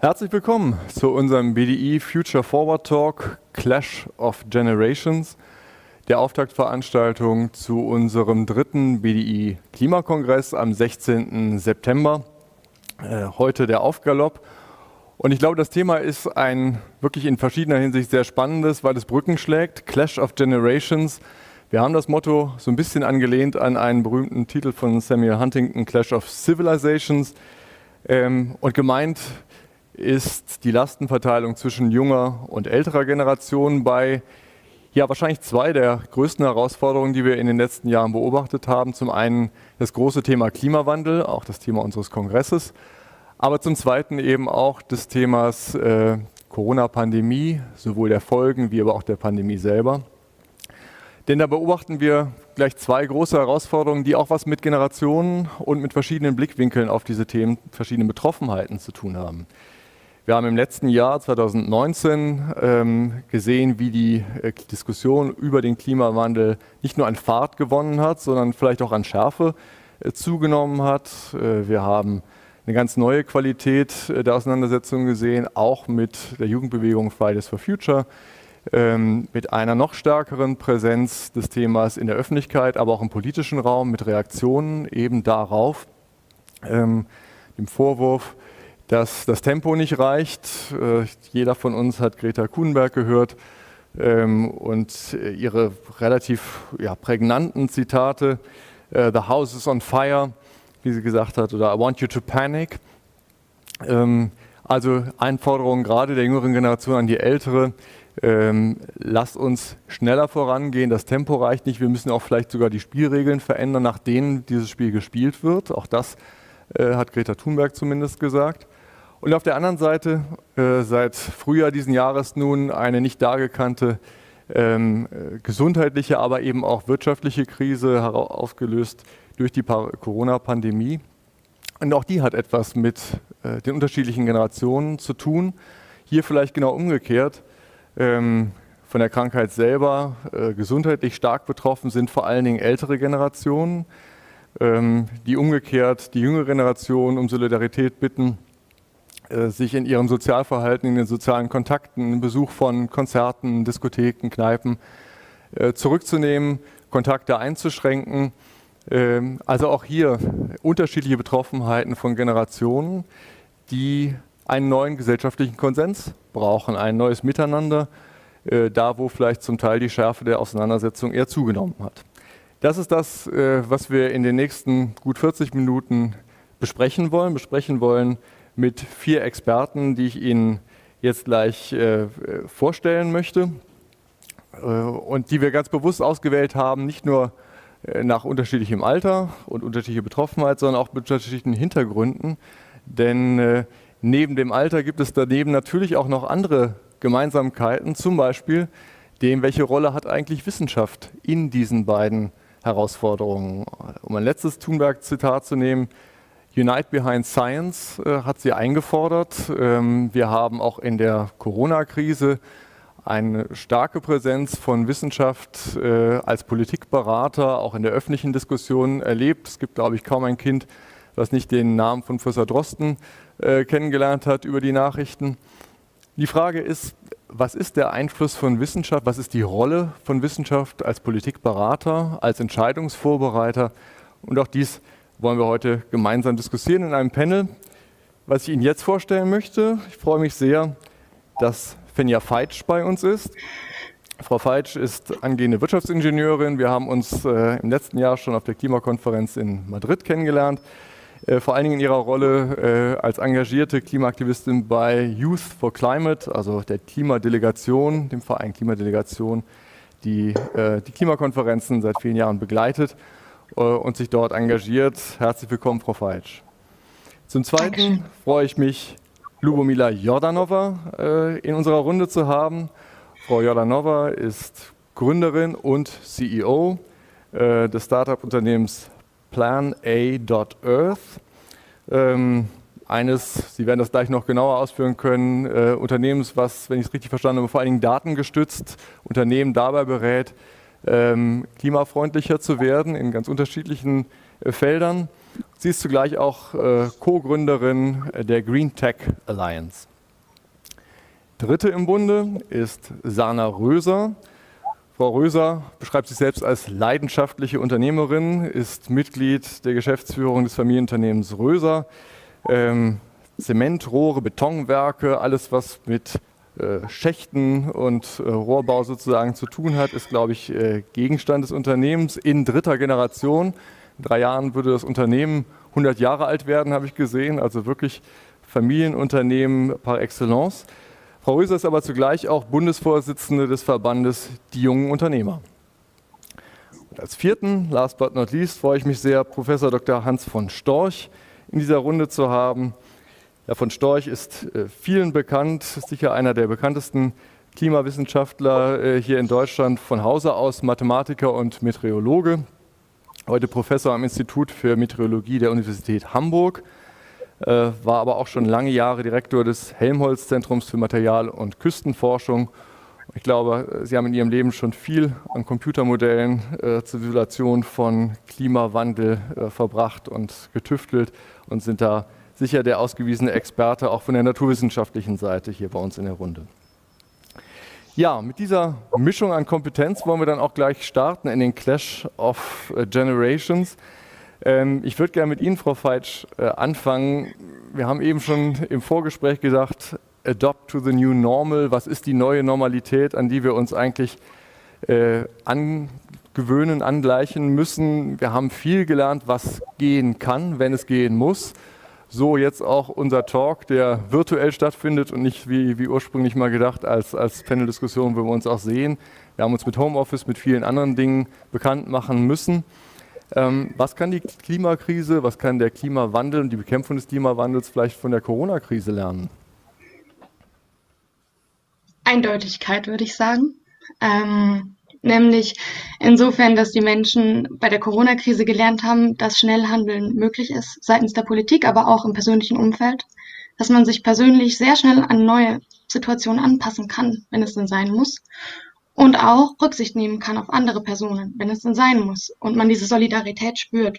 Herzlich willkommen zu unserem BDI Future Forward Talk Clash of Generations, der Auftaktveranstaltung zu unserem dritten BDI Klimakongress am 16. September. Äh, heute der Aufgalopp. Und ich glaube, das Thema ist ein wirklich in verschiedener Hinsicht sehr spannendes, weil es Brücken schlägt. Clash of Generations. Wir haben das Motto so ein bisschen angelehnt an einen berühmten Titel von Samuel Huntington, Clash of Civilizations. Ähm, und gemeint ist die Lastenverteilung zwischen junger und älterer Generation bei ja, wahrscheinlich zwei der größten Herausforderungen, die wir in den letzten Jahren beobachtet haben. Zum einen das große Thema Klimawandel, auch das Thema unseres Kongresses, aber zum Zweiten eben auch des Themas äh, Corona-Pandemie, sowohl der Folgen wie aber auch der Pandemie selber. Denn da beobachten wir gleich zwei große Herausforderungen, die auch was mit Generationen und mit verschiedenen Blickwinkeln auf diese Themen, verschiedenen Betroffenheiten zu tun haben. Wir haben im letzten Jahr 2019 ähm, gesehen, wie die äh, Diskussion über den Klimawandel nicht nur an Fahrt gewonnen hat, sondern vielleicht auch an Schärfe äh, zugenommen hat. Äh, wir haben eine ganz neue Qualität der Auseinandersetzung gesehen, auch mit der Jugendbewegung Fridays for Future, ähm, mit einer noch stärkeren Präsenz des Themas in der Öffentlichkeit, aber auch im politischen Raum, mit Reaktionen eben darauf, ähm, dem Vorwurf, dass das Tempo nicht reicht. Äh, jeder von uns hat Greta Thunberg gehört ähm, und ihre relativ ja, prägnanten Zitate, äh, The House is on fire, wie sie gesagt hat, oder I want you to panic. Ähm, also Einforderungen gerade der jüngeren Generation an die ältere, ähm, lasst uns schneller vorangehen, das Tempo reicht nicht, wir müssen auch vielleicht sogar die Spielregeln verändern, nach denen dieses Spiel gespielt wird. Auch das äh, hat Greta Thunberg zumindest gesagt. Und auf der anderen Seite äh, seit Frühjahr diesen Jahres nun eine nicht dargekannte ähm, äh, gesundheitliche, aber eben auch wirtschaftliche Krise ausgelöst durch die Corona-Pandemie. Und auch die hat etwas mit äh, den unterschiedlichen Generationen zu tun. Hier vielleicht genau umgekehrt. Ähm, von der Krankheit selber äh, gesundheitlich stark betroffen sind vor allen Dingen ältere Generationen, ähm, die umgekehrt die jüngere Generation um Solidarität bitten sich in ihrem Sozialverhalten, in den sozialen Kontakten, Besuch von Konzerten, Diskotheken, Kneipen äh, zurückzunehmen, Kontakte einzuschränken. Ähm, also auch hier unterschiedliche Betroffenheiten von Generationen, die einen neuen gesellschaftlichen Konsens brauchen, ein neues Miteinander, äh, da wo vielleicht zum Teil die Schärfe der Auseinandersetzung eher zugenommen hat. Das ist das, was wir in den nächsten gut 40 Minuten besprechen wollen. Besprechen wollen, mit vier Experten, die ich Ihnen jetzt gleich äh, vorstellen möchte äh, und die wir ganz bewusst ausgewählt haben, nicht nur äh, nach unterschiedlichem Alter und unterschiedlicher Betroffenheit, sondern auch mit unterschiedlichen Hintergründen. Denn äh, neben dem Alter gibt es daneben natürlich auch noch andere Gemeinsamkeiten, zum Beispiel dem, welche Rolle hat eigentlich Wissenschaft in diesen beiden Herausforderungen. Um ein letztes Thunberg-Zitat zu nehmen, Unite Behind Science äh, hat sie eingefordert. Ähm, wir haben auch in der Corona-Krise eine starke Präsenz von Wissenschaft äh, als Politikberater auch in der öffentlichen Diskussion erlebt. Es gibt, glaube ich, kaum ein Kind, das nicht den Namen von Professor Drosten äh, kennengelernt hat über die Nachrichten. Die Frage ist, was ist der Einfluss von Wissenschaft, was ist die Rolle von Wissenschaft als Politikberater, als Entscheidungsvorbereiter? Und auch dies wollen wir heute gemeinsam diskutieren in einem Panel. Was ich Ihnen jetzt vorstellen möchte, ich freue mich sehr, dass Fenja Feitsch bei uns ist. Frau Feitsch ist angehende Wirtschaftsingenieurin. Wir haben uns äh, im letzten Jahr schon auf der Klimakonferenz in Madrid kennengelernt. Äh, vor allen Dingen in ihrer Rolle äh, als engagierte Klimaaktivistin bei Youth for Climate, also der Klimadelegation, dem Verein Klimadelegation, die äh, die Klimakonferenzen seit vielen Jahren begleitet und sich dort engagiert. Herzlich willkommen, Frau Feitsch. Zum Zweiten Dankeschön. freue ich mich, Lubomila Jordanova äh, in unserer Runde zu haben. Frau Jordanova ist Gründerin und CEO äh, des Startup-Unternehmens PlanA.earth. Ähm, eines, Sie werden das gleich noch genauer ausführen können, äh, Unternehmens, was, wenn ich es richtig verstanden habe, vor allen Dingen datengestützt Unternehmen dabei berät, klimafreundlicher zu werden in ganz unterschiedlichen Feldern. Sie ist zugleich auch Co-Gründerin der Green Tech Alliance. Dritte im Bunde ist Sana Röser. Frau Röser beschreibt sich selbst als leidenschaftliche Unternehmerin, ist Mitglied der Geschäftsführung des Familienunternehmens Röser. Ähm, Zementrohre, Betonwerke, alles was mit äh, Schächten und äh, Rohrbau sozusagen zu tun hat, ist, glaube ich, äh, Gegenstand des Unternehmens in dritter Generation. In drei Jahren würde das Unternehmen 100 Jahre alt werden, habe ich gesehen. Also wirklich Familienunternehmen par excellence. Frau Röser ist aber zugleich auch Bundesvorsitzende des Verbandes Die Jungen Unternehmer. Und als vierten, last but not least, freue ich mich sehr, Professor Dr. Hans von Storch in dieser Runde zu haben. Herr von Storch ist äh, vielen bekannt, sicher einer der bekanntesten Klimawissenschaftler äh, hier in Deutschland, von Hause aus Mathematiker und Meteorologe, heute Professor am Institut für Meteorologie der Universität Hamburg äh, war aber auch schon lange Jahre Direktor des Helmholtz-Zentrums für Material- und Küstenforschung. Ich glaube, Sie haben in Ihrem Leben schon viel an Computermodellen äh, zur Simulation von Klimawandel verbracht und getüftelt und sind da sicher der ausgewiesene Experte auch von der naturwissenschaftlichen Seite hier bei uns in der Runde. Ja, mit dieser Mischung an Kompetenz wollen wir dann auch gleich starten in den Clash of Generations. Ähm, ich würde gerne mit Ihnen, Frau Feitsch, äh, anfangen. Wir haben eben schon im Vorgespräch gesagt, Adopt to the New Normal. Was ist die neue Normalität, an die wir uns eigentlich äh, angewöhnen, angleichen müssen? Wir haben viel gelernt, was gehen kann, wenn es gehen muss. So jetzt auch unser Talk, der virtuell stattfindet und nicht wie, wie ursprünglich mal gedacht als, als Panel-Diskussion, wo wir uns auch sehen. Wir haben uns mit Homeoffice, mit vielen anderen Dingen bekannt machen müssen. Ähm, was kann die Klimakrise, was kann der Klimawandel und die Bekämpfung des Klimawandels vielleicht von der Corona-Krise lernen? Eindeutigkeit, würde ich sagen. Ähm, nämlich insofern, dass die Menschen bei der Corona-Krise gelernt haben, dass Schnellhandeln möglich ist, seitens der Politik, aber auch im persönlichen Umfeld, dass man sich persönlich sehr schnell an neue Situationen anpassen kann, wenn es denn sein muss und auch Rücksicht nehmen kann auf andere Personen, wenn es denn sein muss und man diese Solidarität spürt.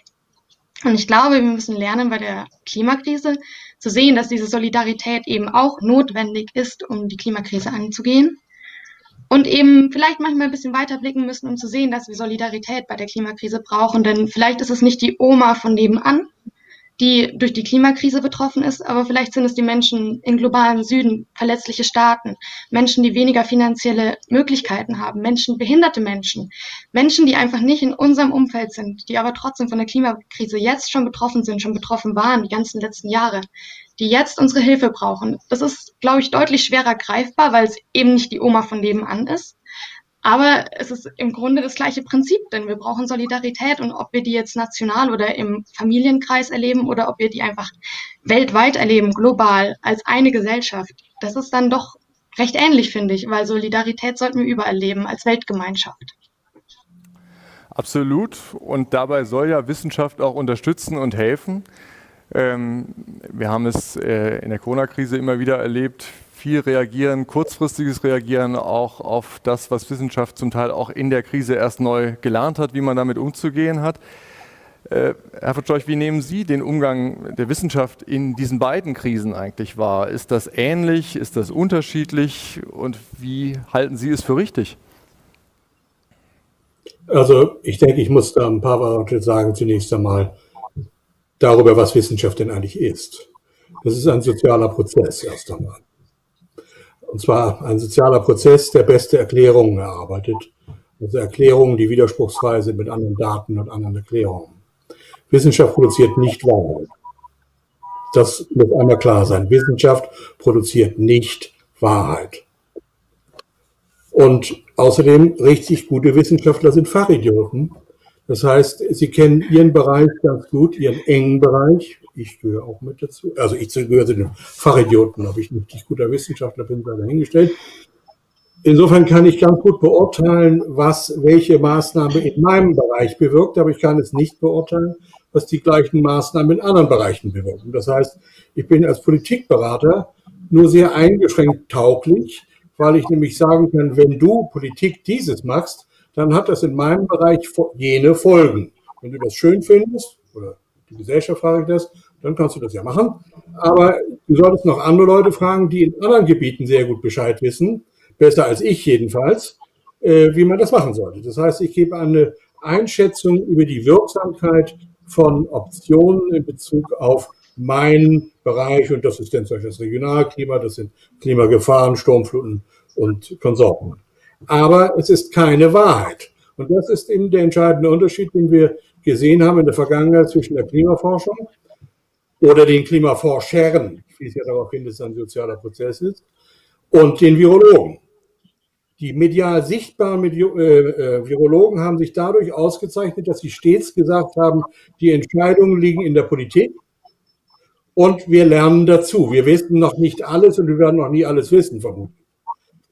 Und ich glaube, wir müssen lernen bei der Klimakrise zu sehen, dass diese Solidarität eben auch notwendig ist, um die Klimakrise anzugehen. Und eben vielleicht manchmal ein bisschen weiter blicken müssen, um zu sehen, dass wir Solidarität bei der Klimakrise brauchen. Denn vielleicht ist es nicht die Oma von nebenan, die durch die Klimakrise betroffen ist, aber vielleicht sind es die Menschen im globalen Süden, verletzliche Staaten, Menschen, die weniger finanzielle Möglichkeiten haben, Menschen, behinderte Menschen, Menschen, die einfach nicht in unserem Umfeld sind, die aber trotzdem von der Klimakrise jetzt schon betroffen sind, schon betroffen waren die ganzen letzten Jahre, die jetzt unsere Hilfe brauchen. Das ist, glaube ich, deutlich schwerer greifbar, weil es eben nicht die Oma von nebenan ist. Aber es ist im Grunde das gleiche Prinzip, denn wir brauchen Solidarität und ob wir die jetzt national oder im Familienkreis erleben oder ob wir die einfach weltweit erleben, global, als eine Gesellschaft, das ist dann doch recht ähnlich, finde ich, weil Solidarität sollten wir überall leben, als Weltgemeinschaft. Absolut. Und dabei soll ja Wissenschaft auch unterstützen und helfen. Ähm, wir haben es äh, in der Corona-Krise immer wieder erlebt viel reagieren, kurzfristiges Reagieren auch auf das, was Wissenschaft zum Teil auch in der Krise erst neu gelernt hat, wie man damit umzugehen hat. Äh, Herr von wie nehmen Sie den Umgang der Wissenschaft in diesen beiden Krisen eigentlich wahr? Ist das ähnlich? Ist das unterschiedlich? Und wie halten Sie es für richtig? Also ich denke, ich muss da ein paar Worte sagen zunächst einmal darüber, was Wissenschaft denn eigentlich ist. Das ist ein sozialer Prozess erst einmal. Und zwar ein sozialer Prozess, der beste Erklärungen erarbeitet. Also Erklärungen, die widerspruchsfrei sind mit anderen Daten und anderen Erklärungen. Wissenschaft produziert nicht Wahrheit. Das muss einmal klar sein. Wissenschaft produziert nicht Wahrheit. Und außerdem richtig gute Wissenschaftler sind Fachidioten. Das heißt, sie kennen ihren Bereich ganz gut, ihren engen Bereich, ich gehöre auch mit dazu. Also ich gehöre zu den Fachidioten, ob ich ein richtig guter Wissenschaftler bin, sei dahingestellt. Insofern kann ich ganz gut beurteilen, was welche Maßnahme in meinem Bereich bewirkt, aber ich kann es nicht beurteilen, was die gleichen Maßnahmen in anderen Bereichen bewirken. Das heißt, ich bin als Politikberater nur sehr eingeschränkt tauglich, weil ich nämlich sagen kann, wenn du Politik dieses machst, dann hat das in meinem Bereich jene Folgen. Wenn du das schön findest, oder die Gesellschaft frage ich das, dann kannst du das ja machen. Aber du solltest noch andere Leute fragen, die in anderen Gebieten sehr gut Bescheid wissen, besser als ich jedenfalls, äh, wie man das machen sollte. Das heißt, ich gebe eine Einschätzung über die Wirksamkeit von Optionen in Bezug auf meinen Bereich und das ist dann zum Beispiel das Regionalklima, das sind Klimagefahren, Sturmfluten und Konsorten. Aber es ist keine Wahrheit. Und das ist eben der entscheidende Unterschied, den wir gesehen haben in der Vergangenheit zwischen der Klimaforschung oder den Klimaforschern, wie es ja darauf hin, dass es ein sozialer Prozess ist, und den Virologen. Die medial sichtbaren äh, äh, Virologen haben sich dadurch ausgezeichnet, dass sie stets gesagt haben, die Entscheidungen liegen in der Politik und wir lernen dazu. Wir wissen noch nicht alles und wir werden noch nie alles wissen, vermutlich.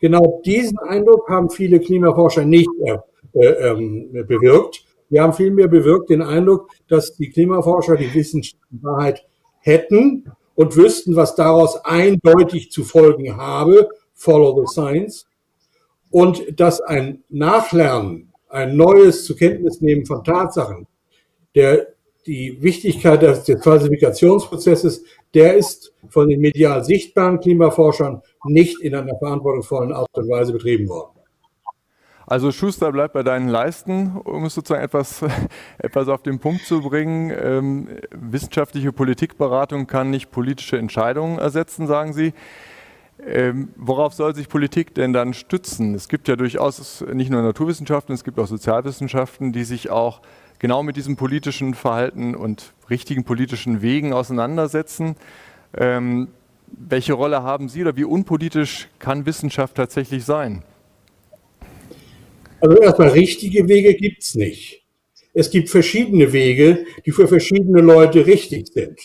Genau diesen Eindruck haben viele Klimaforscher nicht äh, äh, ähm, bewirkt. Wir haben vielmehr bewirkt den Eindruck, dass die Klimaforscher die wissenschaftliche Wahrheit hätten und wüssten, was daraus eindeutig zu folgen habe, follow the science, und dass ein Nachlernen, ein neues zur Kenntnis nehmen von Tatsachen, der die Wichtigkeit des, des Falsifikationsprozesses, der ist von den medial sichtbaren Klimaforschern nicht in einer verantwortungsvollen Art und Weise betrieben worden. Also Schuster bleibt bei deinen Leisten, um es sozusagen etwas, etwas auf den Punkt zu bringen. Ähm, wissenschaftliche Politikberatung kann nicht politische Entscheidungen ersetzen, sagen Sie. Ähm, worauf soll sich Politik denn dann stützen? Es gibt ja durchaus nicht nur Naturwissenschaften, es gibt auch Sozialwissenschaften, die sich auch genau mit diesem politischen Verhalten und richtigen politischen Wegen auseinandersetzen. Ähm, welche Rolle haben Sie oder wie unpolitisch kann Wissenschaft tatsächlich sein? Also erstmal richtige Wege gibt es nicht. Es gibt verschiedene Wege, die für verschiedene Leute richtig sind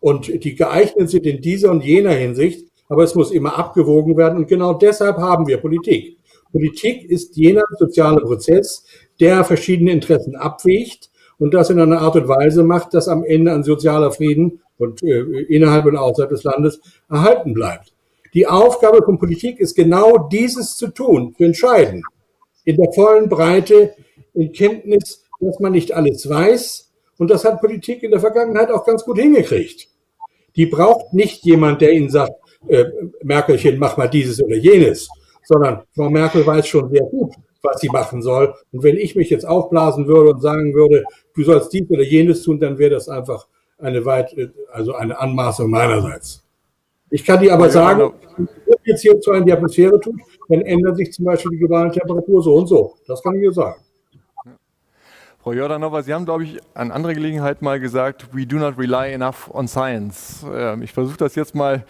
und die geeignet sind in dieser und jener Hinsicht, aber es muss immer abgewogen werden und genau deshalb haben wir Politik. Politik ist jener soziale Prozess, der verschiedene Interessen abwägt und das in einer Art und Weise macht, dass am Ende ein sozialer Frieden und äh, innerhalb und außerhalb des Landes erhalten bleibt. Die Aufgabe von Politik ist genau dieses zu tun, zu entscheiden in der vollen Breite in Kenntnis, dass man nicht alles weiß. Und das hat Politik in der Vergangenheit auch ganz gut hingekriegt. Die braucht nicht jemand, der ihnen sagt, äh, Merkelchen, mach mal dieses oder jenes, sondern Frau Merkel weiß schon sehr gut, was sie machen soll. Und wenn ich mich jetzt aufblasen würde und sagen würde, du sollst dies oder jenes tun, dann wäre das einfach eine weit, also eine Anmaßung meinerseits. Ich kann dir aber sagen, jetzt CO2 in die Atmosphäre tut, dann ändert sich zum Beispiel die globale Temperatur so und so. Das kann ich dir sagen. Frau Jordanova, Sie haben, glaube ich, an anderer Gelegenheit mal gesagt, we do not rely enough on science. Ähm, ich versuche das jetzt mal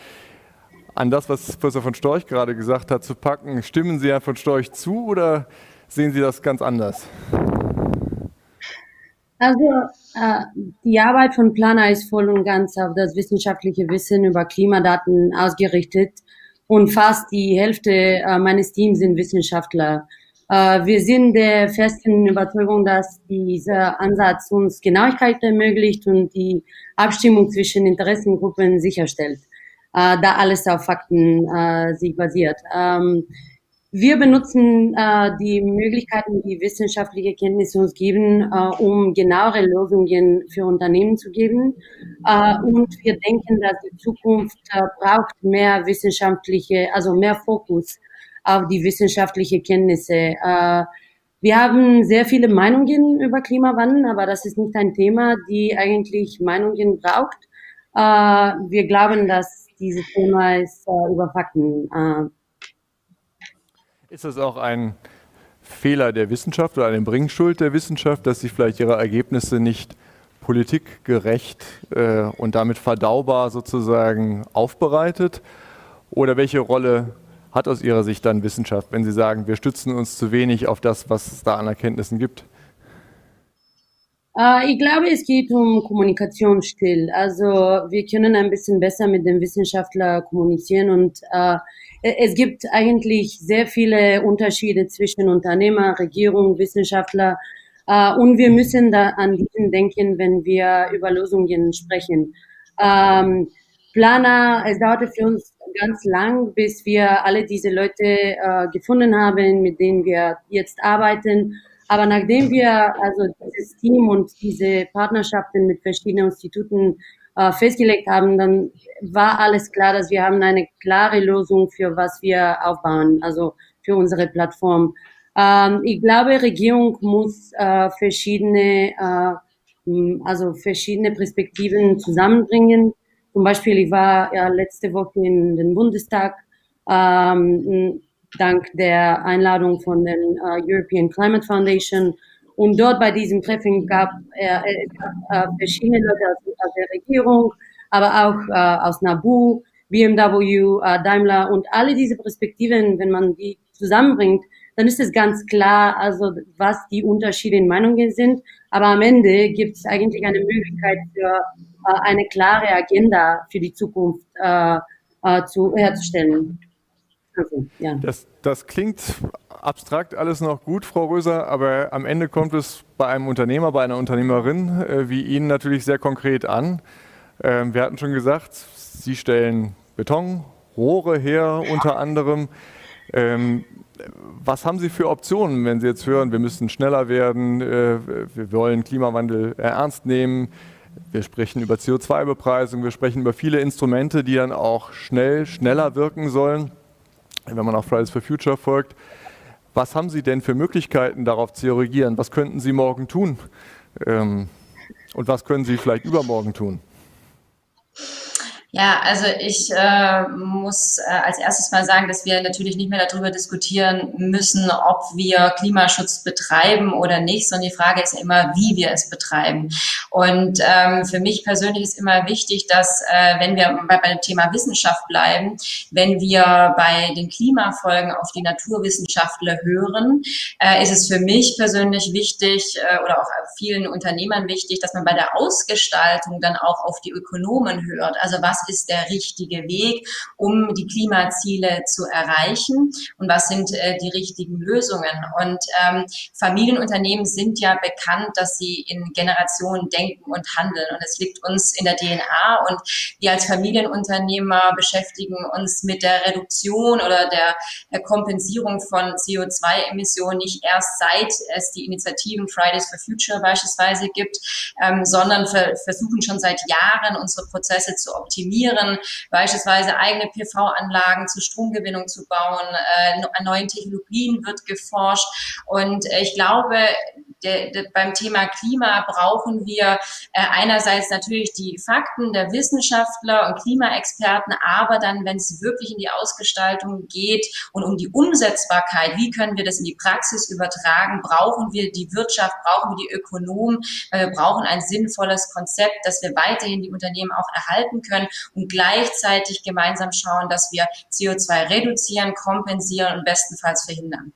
an das, was Professor von Storch gerade gesagt hat, zu packen. Stimmen Sie Herrn von Storch zu oder sehen Sie das ganz anders? Also äh, die Arbeit von Plana ist voll und ganz auf das wissenschaftliche Wissen über Klimadaten ausgerichtet und fast die Hälfte äh, meines Teams sind Wissenschaftler. Äh, wir sind der festen Überzeugung, dass dieser Ansatz uns Genauigkeit ermöglicht und die Abstimmung zwischen Interessengruppen sicherstellt, äh, da alles auf Fakten äh, sich basiert. Ähm, wir benutzen äh, die Möglichkeiten, die wissenschaftliche Kenntnisse uns geben, äh, um genauere Lösungen für Unternehmen zu geben. Äh, und wir denken, dass die Zukunft äh, braucht mehr wissenschaftliche, also mehr Fokus auf die wissenschaftliche Kenntnisse. Äh, wir haben sehr viele Meinungen über Klimawandel, aber das ist nicht ein Thema, die eigentlich Meinungen braucht. Äh, wir glauben, dass dieses Thema ist äh, über Fakten äh, ist das auch ein Fehler der Wissenschaft oder eine Bringschuld der Wissenschaft, dass sie vielleicht ihre Ergebnisse nicht politikgerecht äh, und damit verdaubar sozusagen aufbereitet? Oder welche Rolle hat aus Ihrer Sicht dann Wissenschaft, wenn Sie sagen, wir stützen uns zu wenig auf das, was es da an Erkenntnissen gibt? Uh, ich glaube, es geht um Kommunikationsstil. Also wir können ein bisschen besser mit dem Wissenschaftler kommunizieren und uh, es gibt eigentlich sehr viele Unterschiede zwischen Unternehmer, Regierung, Wissenschaftler. Äh, und wir müssen da an diesen denken, wenn wir über Lösungen sprechen. Ähm, Planer, es dauerte für uns ganz lang, bis wir alle diese Leute äh, gefunden haben, mit denen wir jetzt arbeiten. Aber nachdem wir also dieses Team und diese Partnerschaften mit verschiedenen Instituten äh, festgelegt haben, dann war alles klar, dass wir haben eine klare Lösung für was wir aufbauen, also für unsere Plattform. Ähm, ich glaube, Regierung muss äh, verschiedene, äh, also verschiedene Perspektiven zusammenbringen. Zum Beispiel, ich war ja letzte Woche in den Bundestag ähm, dank der Einladung von den uh, European Climate Foundation. Und dort bei diesem Treffen gab es äh, äh, verschiedene Leute aus, aus, der Regierung, aber auch äh, aus Nabu, BMW, äh, Daimler und alle diese Perspektiven, wenn man die zusammenbringt, dann ist es ganz klar, also was die Unterschiede in Meinungen sind. Aber am Ende gibt es eigentlich eine Möglichkeit für äh, eine klare Agenda für die Zukunft äh, äh, zu, herzustellen. Ja. das, das klingt abstrakt alles noch gut, Frau Röser, aber am Ende kommt es bei einem Unternehmer, bei einer Unternehmerin äh, wie Ihnen natürlich sehr konkret an. Ähm, wir hatten schon gesagt, Sie stellen Beton, Rohre her unter anderem. Ähm, was haben Sie für Optionen, wenn Sie jetzt hören, wir müssen schneller werden, äh, wir wollen Klimawandel ernst nehmen, wir sprechen über CO2-Bepreisung, wir sprechen über viele Instrumente, die dann auch schnell, schneller wirken sollen wenn man auf Fridays for Future folgt. Was haben Sie denn für Möglichkeiten, darauf zu reagieren? Was könnten Sie morgen tun? Ähm, und was können Sie vielleicht übermorgen tun? Ja, also ich äh, muss äh, als erstes mal sagen, dass wir natürlich nicht mehr darüber diskutieren müssen, ob wir Klimaschutz betreiben oder nicht, sondern die Frage ist ja immer, wie wir es betreiben. Und ähm, für mich persönlich ist immer wichtig, dass äh, wenn wir bei, bei dem Thema Wissenschaft bleiben, wenn wir bei den Klimafolgen auf die Naturwissenschaftler hören, äh, ist es für mich persönlich wichtig äh, oder auch vielen Unternehmern wichtig, dass man bei der Ausgestaltung dann auch auf die Ökonomen hört. Also was ist der richtige Weg, um die Klimaziele zu erreichen und was sind äh, die richtigen Lösungen. Und ähm, Familienunternehmen sind ja bekannt, dass sie in Generationen denken und handeln und es liegt uns in der DNA und wir als Familienunternehmer beschäftigen uns mit der Reduktion oder der Kompensierung von CO2-Emissionen nicht erst seit es die Initiativen Fridays for Future beispielsweise gibt, ähm, sondern versuchen schon seit Jahren unsere Prozesse zu optimieren optimieren, beispielsweise eigene PV-Anlagen zur Stromgewinnung zu bauen. Äh, an neuen Technologien wird geforscht. Und äh, ich glaube, der, der, beim Thema Klima brauchen wir äh, einerseits natürlich die Fakten der Wissenschaftler und Klimaexperten, aber dann, wenn es wirklich in die Ausgestaltung geht und um die Umsetzbarkeit, wie können wir das in die Praxis übertragen, brauchen wir die Wirtschaft, brauchen wir die Ökonomen, weil wir brauchen ein sinnvolles Konzept, dass wir weiterhin die Unternehmen auch erhalten können und gleichzeitig gemeinsam schauen, dass wir CO2 reduzieren, kompensieren und bestenfalls verhindern.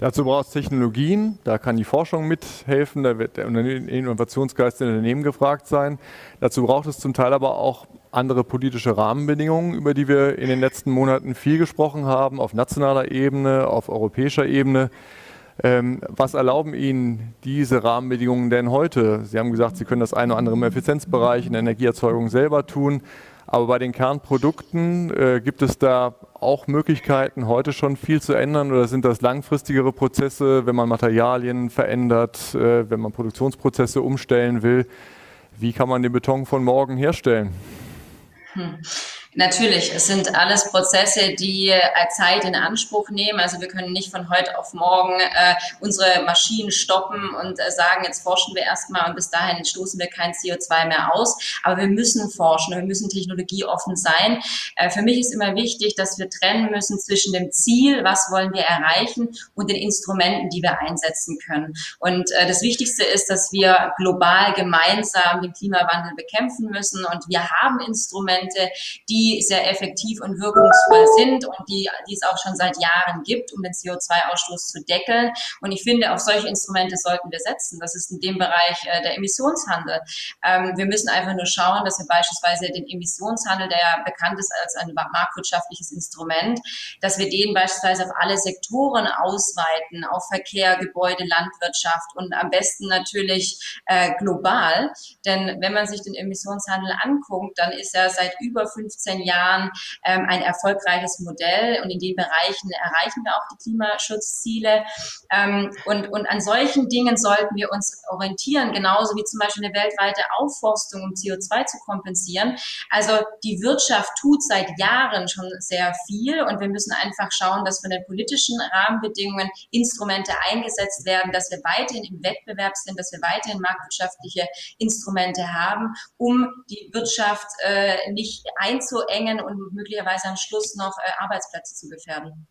Dazu braucht es Technologien, da kann die Forschung mithelfen, da wird der Innovationsgeist der Unternehmen gefragt sein. Dazu braucht es zum Teil aber auch andere politische Rahmenbedingungen, über die wir in den letzten Monaten viel gesprochen haben, auf nationaler Ebene, auf europäischer Ebene. Ähm, was erlauben Ihnen diese Rahmenbedingungen denn heute? Sie haben gesagt, Sie können das eine oder andere im Effizienzbereich, in der Energieerzeugung selber tun. Aber bei den Kernprodukten äh, gibt es da auch Möglichkeiten, heute schon viel zu ändern oder sind das langfristigere Prozesse, wenn man Materialien verändert, äh, wenn man Produktionsprozesse umstellen will? Wie kann man den Beton von morgen herstellen? Hm. Natürlich, es sind alles Prozesse, die äh, Zeit in Anspruch nehmen. Also wir können nicht von heute auf morgen äh, unsere Maschinen stoppen und äh, sagen, jetzt forschen wir erstmal und bis dahin stoßen wir kein CO2 mehr aus. Aber wir müssen forschen, wir müssen technologieoffen sein. Äh, für mich ist immer wichtig, dass wir trennen müssen zwischen dem Ziel, was wollen wir erreichen, und den Instrumenten, die wir einsetzen können. Und äh, das Wichtigste ist, dass wir global gemeinsam den Klimawandel bekämpfen müssen. Und wir haben Instrumente, die die sehr effektiv und wirkungsvoll sind und die, die es auch schon seit Jahren gibt, um den CO2-Ausstoß zu deckeln. Und ich finde, auf solche Instrumente sollten wir setzen. Das ist in dem Bereich äh, der Emissionshandel. Ähm, wir müssen einfach nur schauen, dass wir beispielsweise den Emissionshandel, der ja bekannt ist als ein marktwirtschaftliches Instrument, dass wir den beispielsweise auf alle Sektoren ausweiten, auf Verkehr, Gebäude, Landwirtschaft und am besten natürlich äh, global. Denn wenn man sich den Emissionshandel anguckt, dann ist er seit über 15 15 Jahren ähm, ein erfolgreiches Modell und in den Bereichen erreichen wir auch die Klimaschutzziele. Ähm, und, und an solchen Dingen sollten wir uns orientieren, genauso wie zum Beispiel eine weltweite Aufforstung, um CO2 zu kompensieren. Also die Wirtschaft tut seit Jahren schon sehr viel und wir müssen einfach schauen, dass von den politischen Rahmenbedingungen Instrumente eingesetzt werden, dass wir weiterhin im Wettbewerb sind, dass wir weiterhin marktwirtschaftliche Instrumente haben, um die Wirtschaft äh, nicht einzuengen und möglicherweise am Schluss noch äh, Arbeitsplätze zu gefährden.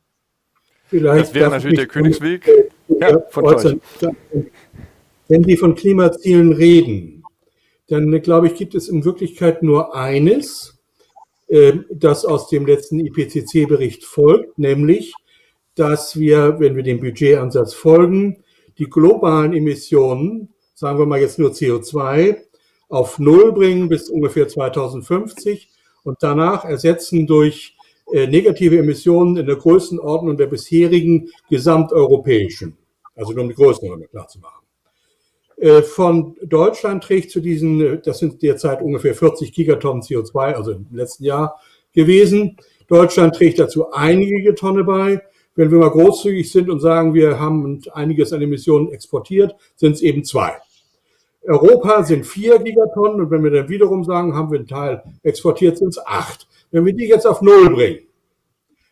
Vielleicht das wäre natürlich der Königsweg. Ja, von euch. Wenn Sie von Klimazielen reden, dann glaube ich, gibt es in Wirklichkeit nur eines, ähm, das aus dem letzten IPCC-Bericht folgt, nämlich, dass wir, wenn wir dem Budgetansatz folgen, die globalen Emissionen, sagen wir mal jetzt nur CO2, auf Null bringen bis ungefähr 2050 und danach ersetzen durch äh, negative Emissionen in der Größenordnung der bisherigen gesamteuropäischen. Also nur um die Größenordnung klar zu machen. Äh, von Deutschland trägt zu diesen, äh, das sind derzeit ungefähr 40 Gigatonnen CO2, also im letzten Jahr gewesen. Deutschland trägt dazu einige Gigatonne bei. Wenn wir mal großzügig sind und sagen, wir haben einiges an Emissionen exportiert, sind es eben zwei. Europa sind vier Gigatonnen und wenn wir dann wiederum sagen, haben wir einen Teil exportiert, sind es acht. Wenn wir die jetzt auf Null bringen,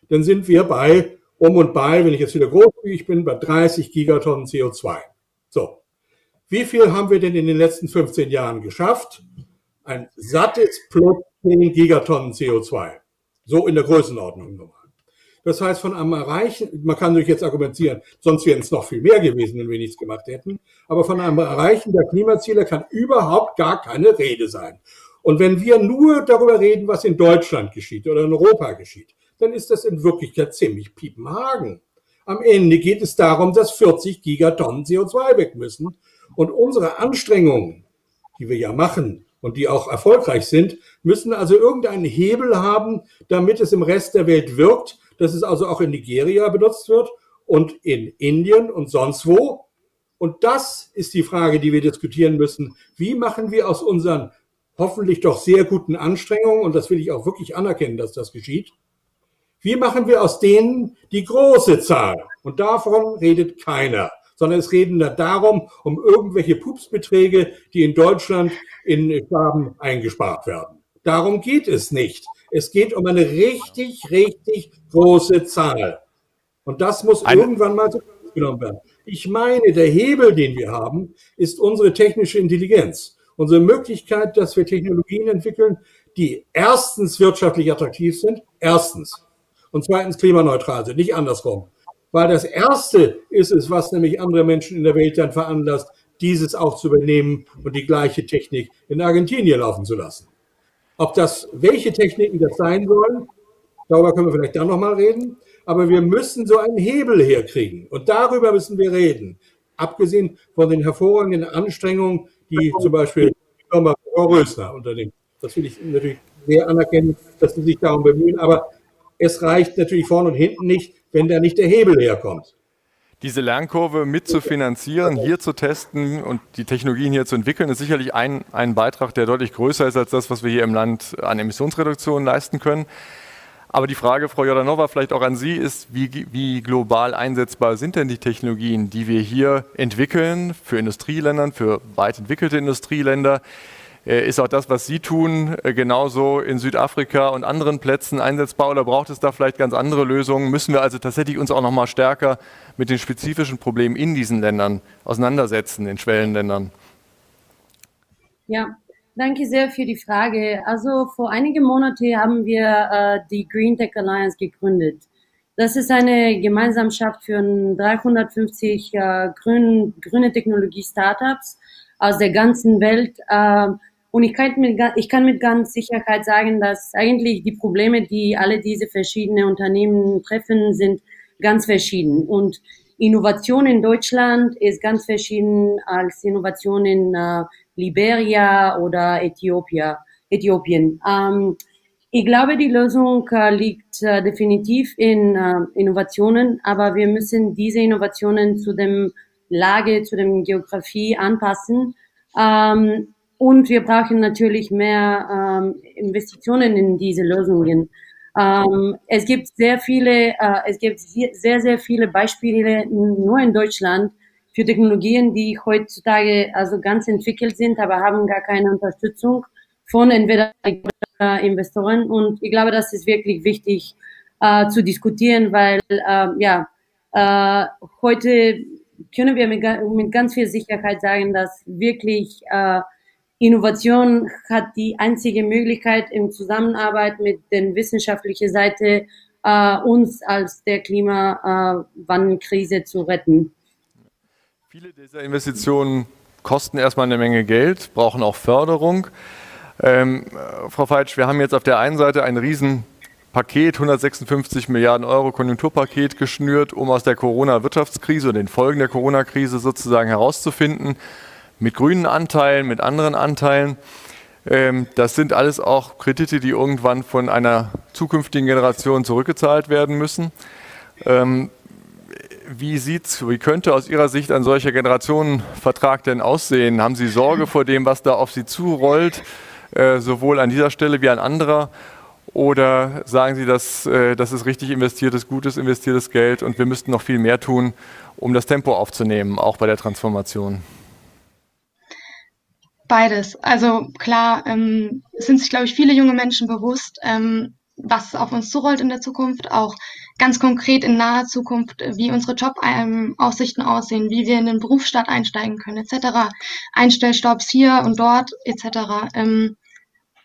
dann sind wir bei um und bei, wenn ich jetzt wieder großzügig bin, bei 30 Gigatonnen CO2. So. Wie viel haben wir denn in den letzten 15 Jahren geschafft? Ein sattes plus 10 Gigatonnen CO2. So in der Größenordnung normal. Das heißt, von einem Erreichen, man kann natürlich jetzt argumentieren, sonst wären es noch viel mehr gewesen, wenn wir nichts gemacht hätten, aber von einem Erreichen der Klimaziele kann überhaupt gar keine Rede sein. Und wenn wir nur darüber reden, was in Deutschland geschieht oder in Europa geschieht, dann ist das in Wirklichkeit ziemlich piepenhagen. Am Ende geht es darum, dass 40 Gigatonnen CO2 weg müssen. Und unsere Anstrengungen, die wir ja machen und die auch erfolgreich sind, müssen also irgendeinen Hebel haben, damit es im Rest der Welt wirkt, dass es also auch in Nigeria benutzt wird und in Indien und sonst wo. Und das ist die Frage, die wir diskutieren müssen. Wie machen wir aus unseren hoffentlich doch sehr guten Anstrengungen, und das will ich auch wirklich anerkennen, dass das geschieht, wie machen wir aus denen die große Zahl? Und davon redet keiner, sondern es reden da darum, um irgendwelche Pupsbeträge, die in Deutschland in Farben eingespart werden. Darum geht es nicht. Es geht um eine richtig, richtig große Zahl. Und das muss eine irgendwann mal genommen werden. Ich meine, der Hebel, den wir haben, ist unsere technische Intelligenz. Unsere Möglichkeit, dass wir Technologien entwickeln, die erstens wirtschaftlich attraktiv sind, erstens, und zweitens klimaneutral sind, nicht andersrum. Weil das Erste ist es, was nämlich andere Menschen in der Welt dann veranlasst, dieses auch zu übernehmen und die gleiche Technik in Argentinien laufen zu lassen. Ob das, welche Techniken das sein sollen, darüber können wir vielleicht dann nochmal reden. Aber wir müssen so einen Hebel herkriegen. Und darüber müssen wir reden. Abgesehen von den hervorragenden Anstrengungen, die zum Beispiel die Firma Rösner unternimmt. Das will ich natürlich sehr anerkennen, dass sie sich darum bemühen. Aber es reicht natürlich vorne und hinten nicht, wenn da nicht der Hebel herkommt. Diese Lernkurve mitzufinanzieren, hier zu testen und die Technologien hier zu entwickeln, ist sicherlich ein, ein Beitrag, der deutlich größer ist als das, was wir hier im Land an Emissionsreduktion leisten können. Aber die Frage, Frau Jordanova, vielleicht auch an Sie ist, wie, wie, global einsetzbar sind denn die Technologien, die wir hier entwickeln für Industrieländer, für weit entwickelte Industrieländer? Äh, ist auch das, was Sie tun, äh, genauso in Südafrika und anderen Plätzen einsetzbar oder braucht es da vielleicht ganz andere Lösungen? Müssen wir also tatsächlich uns auch noch mal stärker mit den spezifischen Problemen in diesen Ländern auseinandersetzen, in Schwellenländern? Ja, danke sehr für die Frage. Also vor einigen Monaten haben wir äh, die Green Tech Alliance gegründet. Das ist eine Gemeinschaft für 350 äh, grün, grüne Technologie-Startups aus der ganzen Welt. Äh, und ich kann, mit, ich kann mit ganz Sicherheit sagen, dass eigentlich die Probleme, die alle diese verschiedenen Unternehmen treffen, sind ganz verschieden. Und Innovation in Deutschland ist ganz verschieden als Innovation in äh, Liberia oder Äthiopien. Äthiopien. Ähm, ich glaube, die Lösung äh, liegt äh, definitiv in äh, Innovationen, aber wir müssen diese Innovationen zu dem Lage, zu dem Geografie anpassen. Ähm, und wir brauchen natürlich mehr ähm, Investitionen in diese Lösungen. Ähm, es gibt sehr viele, äh, es gibt sehr, sehr viele Beispiele nur in Deutschland für Technologien, die heutzutage also ganz entwickelt sind, aber haben gar keine Unterstützung von entweder Investoren. Und ich glaube, das ist wirklich wichtig äh, zu diskutieren, weil äh, ja äh, heute können wir mit, mit, ganz viel Sicherheit sagen, dass wirklich äh, Innovation hat die einzige Möglichkeit in Zusammenarbeit mit der wissenschaftlichen Seite äh, uns als der Klimawandelkrise zu retten. Viele dieser Investitionen kosten erstmal eine Menge Geld, brauchen auch Förderung. Ähm, Frau Feitsch, wir haben jetzt auf der einen Seite ein Riesenpaket, 156 Milliarden Euro Konjunkturpaket geschnürt, um aus der Corona-Wirtschaftskrise und den Folgen der Corona-Krise sozusagen herauszufinden, mit grünen Anteilen, mit anderen Anteilen. Ähm, das sind alles auch Kredite, die irgendwann von einer zukünftigen Generation zurückgezahlt werden müssen. Ähm, wie sieht's, wie könnte aus Ihrer Sicht ein solcher Generationenvertrag denn aussehen? Haben Sie Sorge vor dem, was da auf Sie zurollt, äh, sowohl an dieser Stelle wie an anderer? Oder sagen Sie, dass äh, das ist richtig investiertes, gutes investiertes Geld und wir müssten noch viel mehr tun, um das Tempo aufzunehmen, auch bei der Transformation? Beides. Also klar, ähm, sind sich, glaube ich, viele junge Menschen bewusst, ähm, was auf uns zurollt in der Zukunft, auch ganz konkret in naher Zukunft, wie unsere Jobaussichten ähm, aussehen, wie wir in den Berufsstaat einsteigen können, etc. Einstellstops hier und dort, etc. Ähm,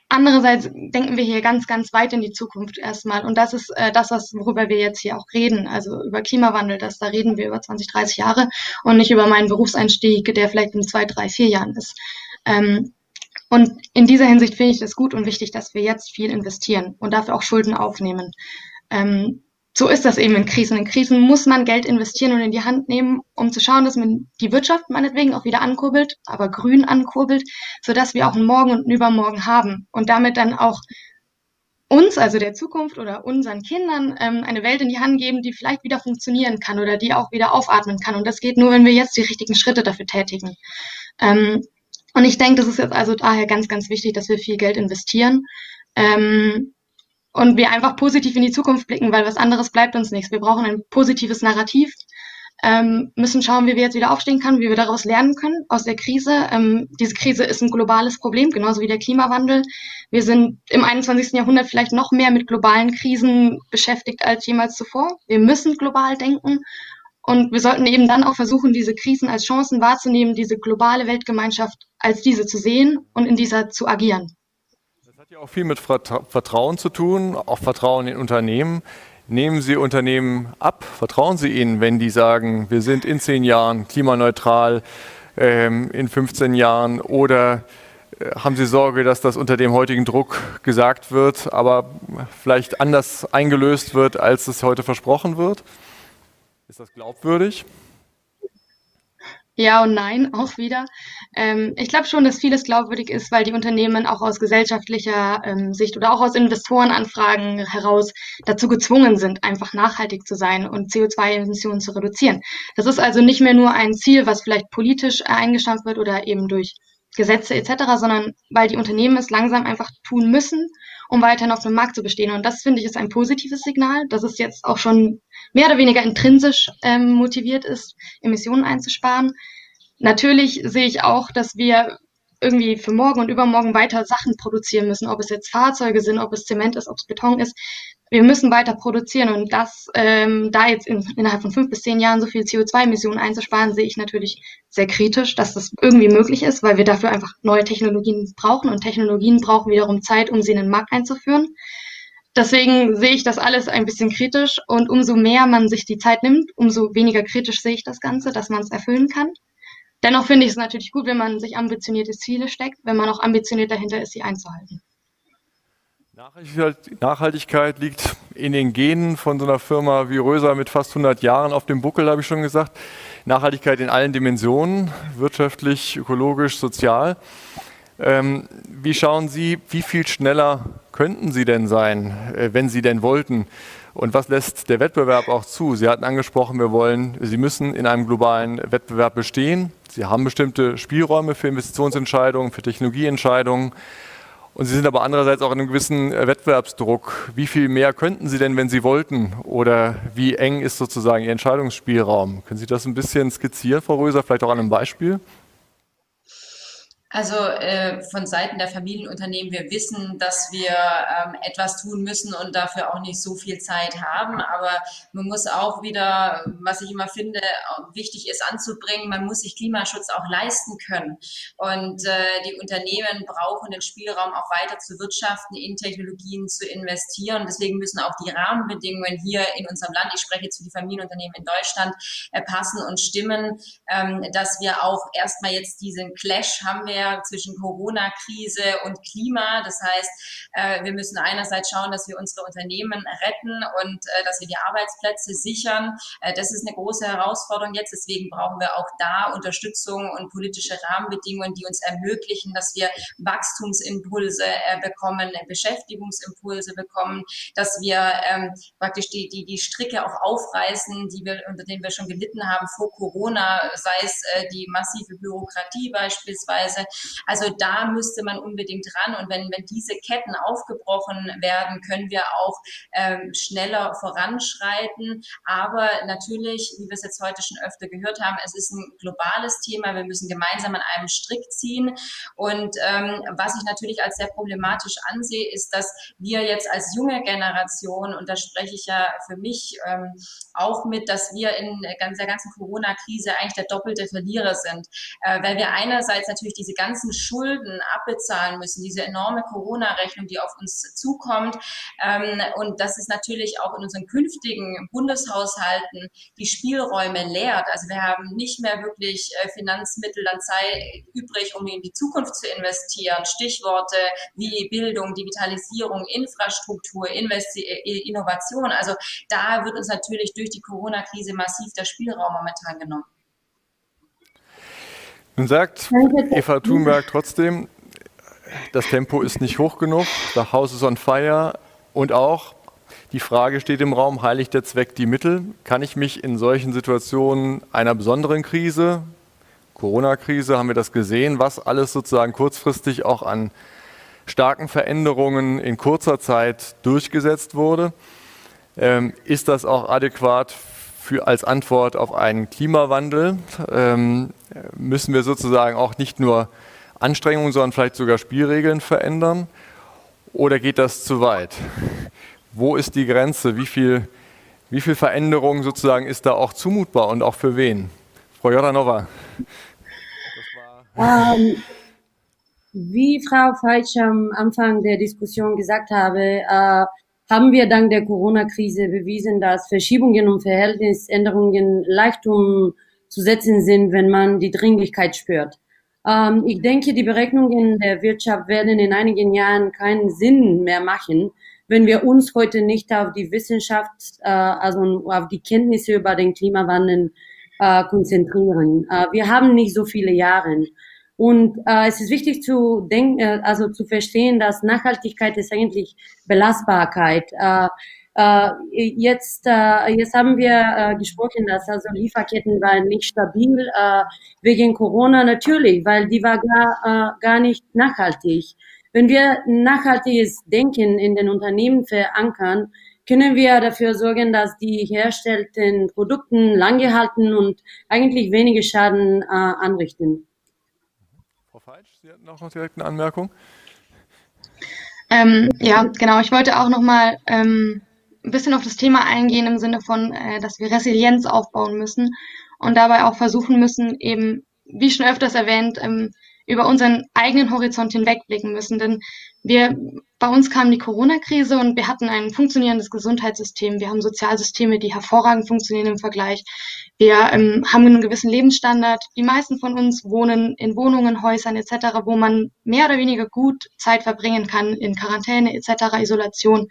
andererseits denken wir hier ganz, ganz weit in die Zukunft erstmal. Und das ist äh, das, was, worüber wir jetzt hier auch reden. Also über Klimawandel, das, da reden wir über 20, 30 Jahre und nicht über meinen Berufseinstieg, der vielleicht in zwei, drei, vier Jahren ist. Ähm, und in dieser Hinsicht finde ich es gut und wichtig, dass wir jetzt viel investieren und dafür auch Schulden aufnehmen. Ähm, so ist das eben in Krisen. In Krisen muss man Geld investieren und in die Hand nehmen, um zu schauen, dass man die Wirtschaft meinetwegen auch wieder ankurbelt, aber grün ankurbelt, sodass wir auch einen Morgen und einen Übermorgen haben und damit dann auch uns, also der Zukunft oder unseren Kindern, ähm, eine Welt in die Hand geben, die vielleicht wieder funktionieren kann oder die auch wieder aufatmen kann. Und das geht nur, wenn wir jetzt die richtigen Schritte dafür tätigen. Ähm, und ich denke, das ist jetzt also daher ganz, ganz wichtig, dass wir viel Geld investieren. Ähm, und wir einfach positiv in die Zukunft blicken, weil was anderes bleibt uns nichts. Wir brauchen ein positives Narrativ, ähm, müssen schauen, wie wir jetzt wieder aufstehen können, wie wir daraus lernen können aus der Krise. Ähm, diese Krise ist ein globales Problem, genauso wie der Klimawandel. Wir sind im 21. Jahrhundert vielleicht noch mehr mit globalen Krisen beschäftigt als jemals zuvor. Wir müssen global denken und wir sollten eben dann auch versuchen, diese Krisen als Chancen wahrzunehmen, diese globale Weltgemeinschaft als diese zu sehen und in dieser zu agieren. Auch viel mit Vertrauen zu tun, auch Vertrauen in Unternehmen. Nehmen Sie Unternehmen ab, vertrauen Sie ihnen, wenn die sagen, wir sind in zehn Jahren klimaneutral, ähm, in 15 Jahren oder äh, haben Sie Sorge, dass das unter dem heutigen Druck gesagt wird, aber vielleicht anders eingelöst wird, als es heute versprochen wird? Ist das glaubwürdig? Ja und nein, auch wieder. Ähm, ich glaube schon, dass vieles glaubwürdig ist, weil die Unternehmen auch aus gesellschaftlicher ähm, Sicht oder auch aus Investorenanfragen heraus dazu gezwungen sind, einfach nachhaltig zu sein und CO2-Emissionen zu reduzieren. Das ist also nicht mehr nur ein Ziel, was vielleicht politisch eingestampft wird oder eben durch Gesetze etc., sondern weil die Unternehmen es langsam einfach tun müssen, um weiterhin auf dem Markt zu bestehen. Und das finde ich ist ein positives Signal, dass es jetzt auch schon mehr oder weniger intrinsisch ähm, motiviert ist, Emissionen einzusparen. Natürlich sehe ich auch, dass wir irgendwie für morgen und übermorgen weiter Sachen produzieren müssen, ob es jetzt Fahrzeuge sind, ob es Zement ist, ob es Beton ist. Wir müssen weiter produzieren und das, ähm, da jetzt in, innerhalb von fünf bis zehn Jahren so viel CO2-Emissionen einzusparen, sehe ich natürlich sehr kritisch, dass das irgendwie möglich ist, weil wir dafür einfach neue Technologien brauchen und Technologien brauchen wiederum Zeit, um sie in den Markt einzuführen. Deswegen sehe ich das alles ein bisschen kritisch und umso mehr man sich die Zeit nimmt, umso weniger kritisch sehe ich das Ganze, dass man es erfüllen kann. Dennoch finde ich es natürlich gut, wenn man sich ambitionierte Ziele steckt, wenn man auch ambitioniert dahinter ist, sie einzuhalten. Nachhaltigkeit liegt in den Genen von so einer Firma wie Röser mit fast 100 Jahren auf dem Buckel, habe ich schon gesagt. Nachhaltigkeit in allen Dimensionen, wirtschaftlich, ökologisch, sozial. Ähm, wie schauen Sie, wie viel schneller könnten sie denn sein, äh, wenn sie denn wollten? Und was lässt der Wettbewerb auch zu? Sie hatten angesprochen, wir wollen, Sie müssen in einem globalen Wettbewerb bestehen. Sie haben bestimmte Spielräume für Investitionsentscheidungen, für Technologieentscheidungen. Und Sie sind aber andererseits auch in einem gewissen Wettbewerbsdruck. Wie viel mehr könnten Sie denn, wenn Sie wollten? Oder wie eng ist sozusagen Ihr Entscheidungsspielraum? Können Sie das ein bisschen skizzieren, Frau Röser, vielleicht auch an einem Beispiel? Also äh, von Seiten der Familienunternehmen, wir wissen, dass wir ähm, etwas tun müssen und dafür auch nicht so viel Zeit haben. Aber man muss auch wieder, was ich immer finde, wichtig ist anzubringen, man muss sich Klimaschutz auch leisten können. Und äh, die Unternehmen brauchen den Spielraum auch weiter zu wirtschaften, in Technologien zu investieren. Deswegen müssen auch die Rahmenbedingungen hier in unserem Land, ich spreche jetzt für die Familienunternehmen in Deutschland, äh, passen und stimmen, ähm, dass wir auch erstmal jetzt diesen Clash haben wir Verkehr, zwischen Corona-Krise und Klima. Das heißt, äh, wir müssen einerseits schauen, dass wir unsere Unternehmen retten und äh, dass wir die Arbeitsplätze sichern. Äh, das ist eine große Herausforderung jetzt. Deswegen brauchen wir auch da Unterstützung und politische Rahmenbedingungen, die uns ermöglichen, dass wir Wachstumsimpulse bekommen, Beschäftigungsimpulse bekommen, dass wir ähm, praktisch die, die, die Stricke auch aufreißen, die wir, unter denen wir schon gelitten haben vor Corona, sei es die massive Bürokratie beispielsweise, also da müsste man unbedingt ran. Und wenn, wenn diese Ketten aufgebrochen werden, können wir auch ähm, schneller voranschreiten. Aber natürlich, wie wir es jetzt heute schon öfter gehört haben, es ist ein globales Thema. Wir müssen gemeinsam an einem Strick ziehen. Und ähm, was ich natürlich als sehr problematisch ansehe, ist, dass wir jetzt als junge Generation, und da spreche ich ja für mich ähm, auch mit, dass wir in der ganzen Corona-Krise eigentlich der doppelte Verlierer sind, äh, weil wir einerseits natürlich diese ganzen Schulden abbezahlen müssen, diese enorme Corona-Rechnung, die auf uns zukommt. Ähm, und das ist natürlich auch in unseren künftigen Bundeshaushalten die Spielräume leert. Also wir haben nicht mehr wirklich äh, Finanzmittel dann Zeit übrig, um in die Zukunft zu investieren. Stichworte wie Bildung, Digitalisierung, Infrastruktur, Investi äh, Innovation. Also da wird uns natürlich durch die Corona-Krise massiv der Spielraum momentan genommen. Nun sagt Eva Thunberg trotzdem, das Tempo ist nicht hoch genug, das Haus ist on fire und auch die Frage steht im Raum, heiligt der Zweck die Mittel? Kann ich mich in solchen Situationen einer besonderen Krise, Corona-Krise, haben wir das gesehen, was alles sozusagen kurzfristig auch an starken Veränderungen in kurzer Zeit durchgesetzt wurde, ähm, ist das auch adäquat für, als Antwort auf einen Klimawandel ähm, müssen wir sozusagen auch nicht nur Anstrengungen, sondern vielleicht sogar Spielregeln verändern? Oder geht das zu weit? Wo ist die Grenze? Wie viel, wie viel Veränderung sozusagen ist da auch zumutbar und auch für wen? Frau Jordanova. Ähm, wie Frau Feitsch am Anfang der Diskussion gesagt habe, äh, haben wir dank der Corona-Krise bewiesen, dass Verschiebungen und Verhältnisänderungen leicht umzusetzen sind, wenn man die Dringlichkeit spürt. Ähm, ich denke, die Berechnungen der Wirtschaft werden in einigen Jahren keinen Sinn mehr machen, wenn wir uns heute nicht auf die Wissenschaft, äh, also auf die Kenntnisse über den Klimawandel äh, konzentrieren. Äh, wir haben nicht so viele Jahre. Und äh, es ist wichtig zu denken, äh, also zu verstehen, dass Nachhaltigkeit ist eigentlich Belastbarkeit. Äh, äh, jetzt, äh, jetzt haben wir äh, gesprochen, dass also Lieferketten waren nicht stabil äh, wegen Corona natürlich, weil die war gar, äh, gar nicht nachhaltig. Wenn wir nachhaltiges Denken in den Unternehmen verankern, können wir dafür sorgen, dass die herstellten Produkten lange halten und eigentlich wenige Schaden äh, anrichten. Sie hatten auch noch direkt eine Anmerkung. Ähm, ja, genau. Ich wollte auch noch mal ähm, ein bisschen auf das Thema eingehen im Sinne von, äh, dass wir Resilienz aufbauen müssen und dabei auch versuchen müssen, eben, wie schon öfters erwähnt, ähm, über unseren eigenen Horizont hinwegblicken müssen. Denn wir, bei uns kam die Corona-Krise und wir hatten ein funktionierendes Gesundheitssystem. Wir haben Sozialsysteme, die hervorragend funktionieren im Vergleich. Wir ähm, haben einen gewissen Lebensstandard. Die meisten von uns wohnen in Wohnungen, Häusern etc., wo man mehr oder weniger gut Zeit verbringen kann in Quarantäne etc., Isolation.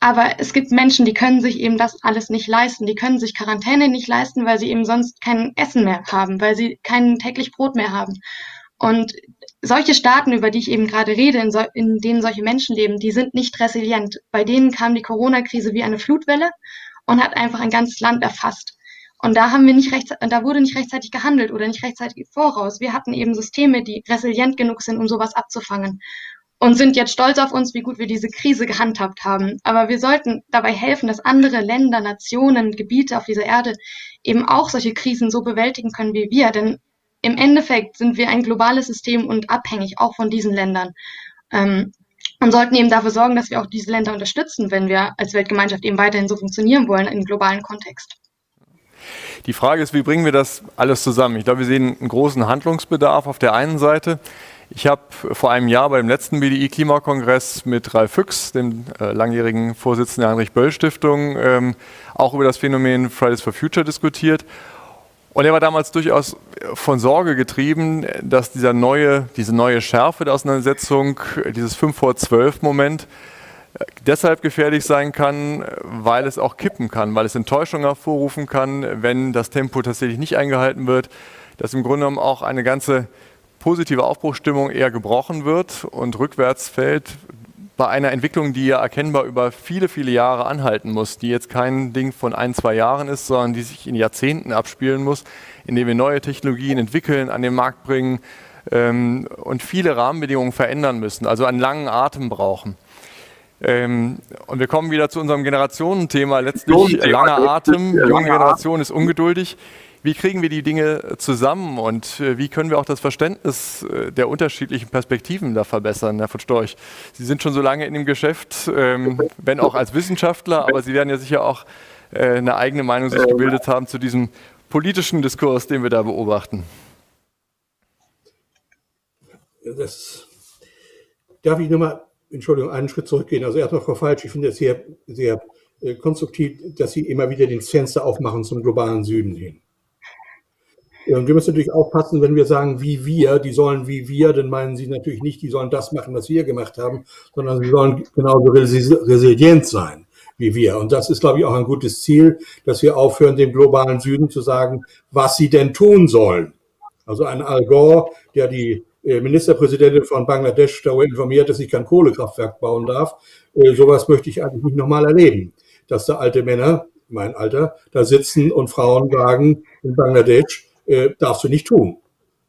Aber es gibt Menschen, die können sich eben das alles nicht leisten. Die können sich Quarantäne nicht leisten, weil sie eben sonst kein Essen mehr haben, weil sie kein täglich Brot mehr haben. Und solche Staaten, über die ich eben gerade rede, in, so, in denen solche Menschen leben, die sind nicht resilient. Bei denen kam die Corona-Krise wie eine Flutwelle und hat einfach ein ganzes Land erfasst. Und da haben wir nicht recht, da wurde nicht rechtzeitig gehandelt oder nicht rechtzeitig voraus. Wir hatten eben Systeme, die resilient genug sind, um sowas abzufangen. Und sind jetzt stolz auf uns, wie gut wir diese Krise gehandhabt haben. Aber wir sollten dabei helfen, dass andere Länder, Nationen, Gebiete auf dieser Erde eben auch solche Krisen so bewältigen können wie wir. Denn im Endeffekt sind wir ein globales System und abhängig auch von diesen Ländern. Ähm, und sollten eben dafür sorgen, dass wir auch diese Länder unterstützen, wenn wir als Weltgemeinschaft eben weiterhin so funktionieren wollen im globalen Kontext. Die Frage ist, wie bringen wir das alles zusammen? Ich glaube, wir sehen einen großen Handlungsbedarf auf der einen Seite. Ich habe vor einem Jahr beim letzten BDI-Klimakongress mit Ralf Füchs, dem äh, langjährigen Vorsitzenden der Heinrich-Böll-Stiftung, ähm, auch über das Phänomen Fridays for Future diskutiert. Und er war damals durchaus von Sorge getrieben, dass dieser neue, diese neue Schärfe der Auseinandersetzung, dieses 5 vor 12 Moment, deshalb gefährlich sein kann, weil es auch kippen kann, weil es Enttäuschung hervorrufen kann, wenn das Tempo tatsächlich nicht eingehalten wird, dass im Grunde genommen auch eine ganze positive Aufbruchstimmung eher gebrochen wird und rückwärts fällt bei einer Entwicklung, die ja erkennbar über viele, viele Jahre anhalten muss, die jetzt kein Ding von ein, zwei Jahren ist, sondern die sich in Jahrzehnten abspielen muss, indem wir neue Technologien entwickeln, an den Markt bringen ähm, und viele Rahmenbedingungen verändern müssen, also einen langen Atem brauchen. Ähm, und wir kommen wieder zu unserem Generationenthema. Letztlich langer Atem, junge Generation ist ungeduldig. Wie kriegen wir die Dinge zusammen und äh, wie können wir auch das Verständnis äh, der unterschiedlichen Perspektiven da verbessern, Herr von Storch? Sie sind schon so lange in dem Geschäft, ähm, wenn auch als Wissenschaftler, aber Sie werden ja sicher auch äh, eine eigene Meinung sich gebildet haben zu diesem politischen Diskurs, den wir da beobachten. Das darf ich nochmal Entschuldigung, einen Schritt zurückgehen. Also erstmal, Frau Falsch, ich finde es sehr, sehr äh, konstruktiv, dass Sie immer wieder den Fenster aufmachen zum globalen Süden hin. Und wir müssen natürlich aufpassen, wenn wir sagen, wie wir, die sollen wie wir, dann meinen Sie natürlich nicht, die sollen das machen, was wir gemacht haben, sondern sie sollen genauso resilient sein wie wir. Und das ist, glaube ich, auch ein gutes Ziel, dass wir aufhören, dem globalen Süden zu sagen, was sie denn tun sollen. Also ein Al Gore, der die Ministerpräsidentin von Bangladesch darüber informiert, dass ich kein Kohlekraftwerk bauen darf. Äh, sowas möchte ich eigentlich nicht nochmal erleben. Dass da alte Männer, mein Alter, da sitzen und Frauen sagen, in Bangladesch äh, darfst du nicht tun.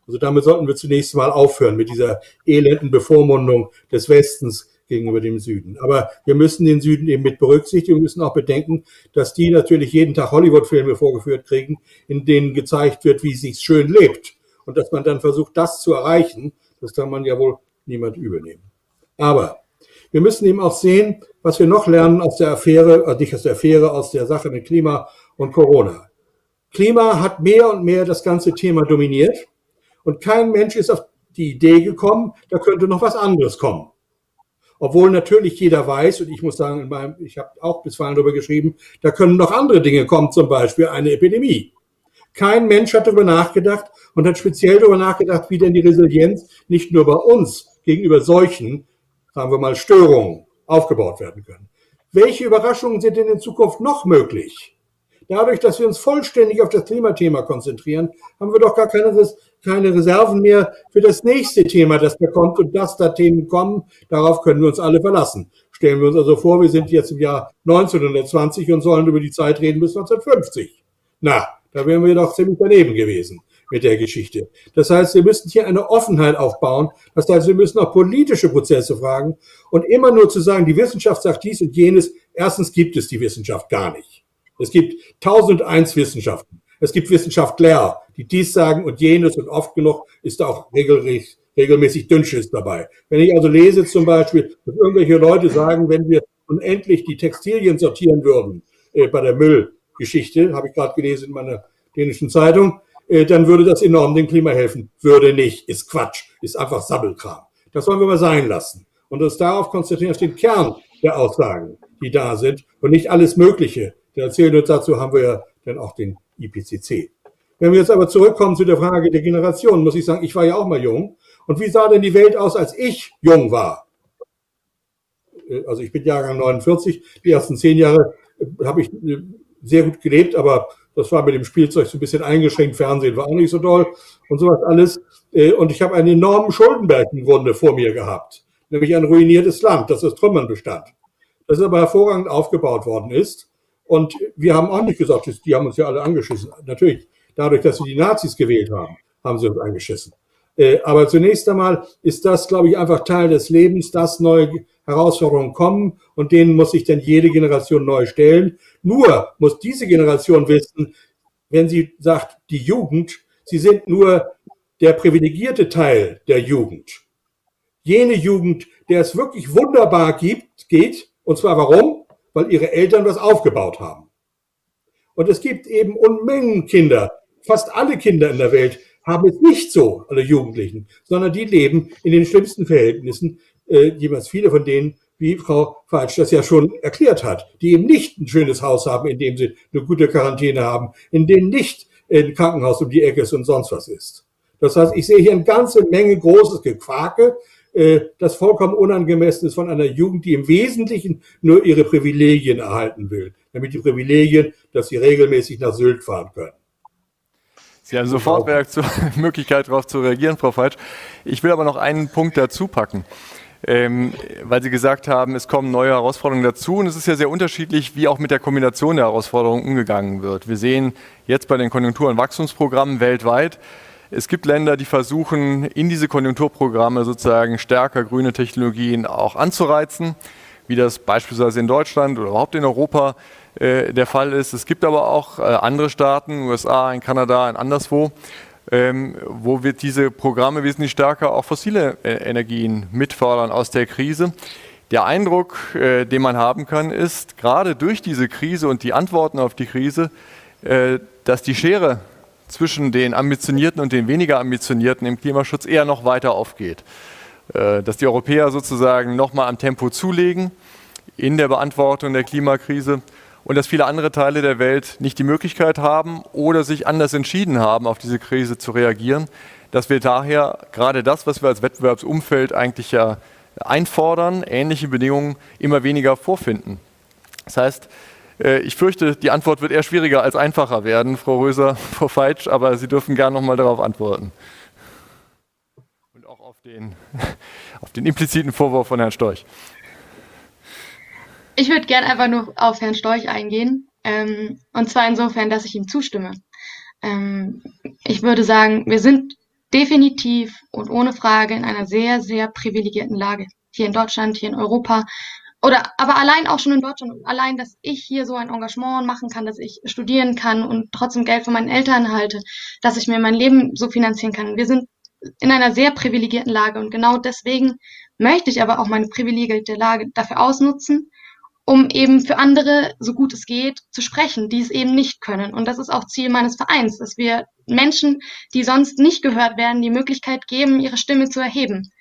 Also damit sollten wir zunächst mal aufhören mit dieser elenden Bevormundung des Westens gegenüber dem Süden. Aber wir müssen den Süden eben mit berücksichtigen. Wir müssen auch bedenken, dass die natürlich jeden Tag Hollywood-Filme vorgeführt kriegen, in denen gezeigt wird, wie es sich schön lebt und dass man dann versucht, das zu erreichen, das kann man ja wohl niemand übernehmen. Aber wir müssen eben auch sehen, was wir noch lernen aus der Affäre, also nicht aus der Affäre, aus der Sache mit Klima und Corona. Klima hat mehr und mehr das ganze Thema dominiert und kein Mensch ist auf die Idee gekommen, da könnte noch was anderes kommen. Obwohl natürlich jeder weiß, und ich muss sagen, ich habe auch bisweilen darüber geschrieben, da können noch andere Dinge kommen, zum Beispiel eine Epidemie. Kein Mensch hat darüber nachgedacht und hat speziell darüber nachgedacht, wie denn die Resilienz nicht nur bei uns gegenüber solchen, sagen wir mal, Störungen aufgebaut werden können. Welche Überraschungen sind denn in Zukunft noch möglich? Dadurch, dass wir uns vollständig auf das Klimathema konzentrieren, haben wir doch gar keine, keine Reserven mehr für das nächste Thema, das da kommt und dass da Themen kommen. Darauf können wir uns alle verlassen. Stellen wir uns also vor, wir sind jetzt im Jahr 1920 und sollen über die Zeit reden bis 1950. Na, da wären wir doch ziemlich daneben gewesen mit der Geschichte. Das heißt, wir müssen hier eine Offenheit aufbauen. Das heißt, wir müssen auch politische Prozesse fragen und immer nur zu sagen, die Wissenschaft sagt dies und jenes. Erstens gibt es die Wissenschaft gar nicht. Es gibt tausend eins Wissenschaften. Es gibt Wissenschaftler, die dies sagen und jenes und oft genug ist auch regelmäßig, regelmäßig Dünnschiss dabei. Wenn ich also lese zum Beispiel, dass irgendwelche Leute sagen, wenn wir unendlich die Textilien sortieren würden äh, bei der Müll, Geschichte, habe ich gerade gelesen in meiner dänischen Zeitung, äh, dann würde das enorm dem Klima helfen. Würde nicht, ist Quatsch, ist einfach Sabbelkram. Das wollen wir mal sein lassen und uns darauf konzentrieren, auf den Kern der Aussagen, die da sind und nicht alles Mögliche. Der erzählt uns dazu haben wir ja dann auch den IPCC. Wenn wir jetzt aber zurückkommen zu der Frage der Generation, muss ich sagen, ich war ja auch mal jung. Und wie sah denn die Welt aus, als ich jung war? Äh, also ich bin Jahrgang 49, die ersten zehn Jahre äh, habe ich sehr gut gelebt, aber Das war mit dem Spielzeug so ein bisschen eingeschränkt, Fernsehen war auch nicht so toll und sowas alles. Äh, und ich habe einen enormen Schuldenberg im Grunde vor mir gehabt, nämlich ein ruiniertes Land, das aus Trümmern bestand. Das aber hervorragend aufgebaut worden ist. Und wir haben auch nicht gesagt, die haben uns ja alle angeschissen. Natürlich, dadurch, dass sie die Nazis gewählt haben, haben sie uns angeschissen. Äh, aber zunächst einmal ist das, glaube ich, einfach Teil des Lebens, dass neue Herausforderungen kommen und denen muss sich dann jede Generation neu stellen. Nur muss diese Generation wissen, wenn sie sagt, die Jugend, sie sind nur der privilegierte Teil der Jugend. Jene Jugend, der es wirklich wunderbar gibt, geht. Und zwar warum? Weil ihre Eltern was aufgebaut haben. Und es gibt eben Unmengen Kinder, fast alle Kinder in der Welt, haben es nicht so, alle Jugendlichen, sondern die leben in den schlimmsten Verhältnissen, äh, jeweils viele von denen, wie Frau Falsch das ja schon erklärt hat, die eben nicht ein schönes Haus haben, in dem sie eine gute Quarantäne haben, in dem nicht ein Krankenhaus um die Ecke ist und sonst was ist. Das heißt, ich sehe hier eine ganze Menge großes Gequake, äh, das vollkommen unangemessen ist von einer Jugend, die im Wesentlichen nur ihre Privilegien erhalten will. Nämlich die Privilegien, dass sie regelmäßig nach Sylt fahren können. Sie haben sofort Möglichkeit darauf zu reagieren, Frau Falsch. Ich will aber noch einen Punkt dazu packen. Ähm, weil Sie gesagt haben, es kommen neue Herausforderungen dazu und es ist ja sehr unterschiedlich, wie auch mit der Kombination der Herausforderungen umgegangen wird. Wir sehen jetzt bei den Konjunktur- und Wachstumsprogrammen weltweit, es gibt Länder, die versuchen, in diese Konjunkturprogramme sozusagen stärker grüne Technologien auch anzureizen, wie das beispielsweise in Deutschland oder überhaupt in Europa äh, der Fall ist. Es gibt aber auch äh, andere Staaten, USA, in Kanada, in anderswo, ähm, wo wir diese Programme wesentlich stärker auch fossile äh, Energien mitfördern aus der Krise. Der Eindruck, den man haben kann, ist, gerade durch diese Krise und die Antworten auf die Krise, dass die Schere zwischen den Ambitionierten und den weniger Ambitionierten im Klimaschutz eher noch weiter aufgeht. Dass die Europäer sozusagen nochmal am Tempo zulegen in der Beantwortung der Klimakrise und dass viele andere Teile der Welt nicht die Möglichkeit haben oder sich anders entschieden haben, auf diese Krise zu reagieren, dass wir daher gerade das, was wir als Wettbewerbsumfeld eigentlich ja einfordern, ähnliche Bedingungen immer weniger vorfinden. Das heißt, äh, ich fürchte, die Antwort wird eher schwieriger als einfacher werden, Frau Röser, Frau Feitsch, aber Sie dürfen gerne noch mal darauf antworten. Und auch auf den, auf den impliziten Vorwurf von Herrn Storch. Ich würde gerne einfach nur auf Herrn Storch eingehen. Ähm, und zwar insofern, dass ich ihm zustimme. Ähm, ich würde sagen, wir sind definitiv und ohne Frage in einer sehr, sehr privilegierten Lage. Hier in Deutschland, hier in Europa. Oder aber allein auch schon in Deutschland, allein, dass ich hier so ein Engagement machen kann, dass ich studieren kann und trotzdem Geld von meinen Eltern halte, dass ich mir mein Leben so finanzieren kann. Wir sind in einer sehr privilegierten Lage und genau deswegen möchte ich aber auch meine privilegierte Lage dafür ausnutzen, um eben für andere, so gut es geht, zu sprechen, die es eben nicht können. Und das ist auch Ziel meines Vereins, dass wir Menschen, die sonst nicht gehört werden, die Möglichkeit geben, ihre Stimme zu erheben.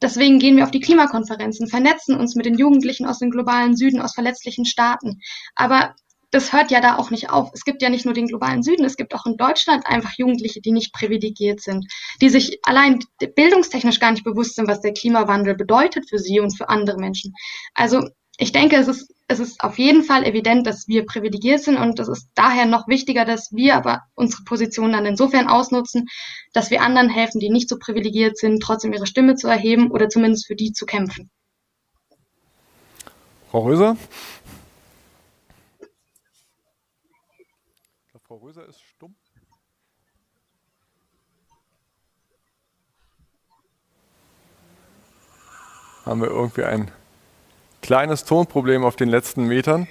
Deswegen gehen wir auf die Klimakonferenzen, vernetzen uns mit den Jugendlichen aus dem globalen Süden, aus verletzlichen Staaten. Aber das hört ja da auch nicht auf. Es gibt ja nicht nur den globalen Süden, es gibt auch in Deutschland einfach Jugendliche, die nicht privilegiert sind, die sich allein bildungstechnisch gar nicht bewusst sind, was der Klimawandel bedeutet für sie und für andere Menschen. Also ich denke, es ist, es ist auf jeden Fall evident, dass wir privilegiert sind und es ist daher noch wichtiger, dass wir aber unsere Position dann insofern ausnutzen, dass wir anderen helfen, die nicht so privilegiert sind, trotzdem ihre Stimme zu erheben oder zumindest für die zu kämpfen. Frau Röser? Frau Röser ist stumm. Haben wir irgendwie ein kleines Tonproblem auf den letzten Metern.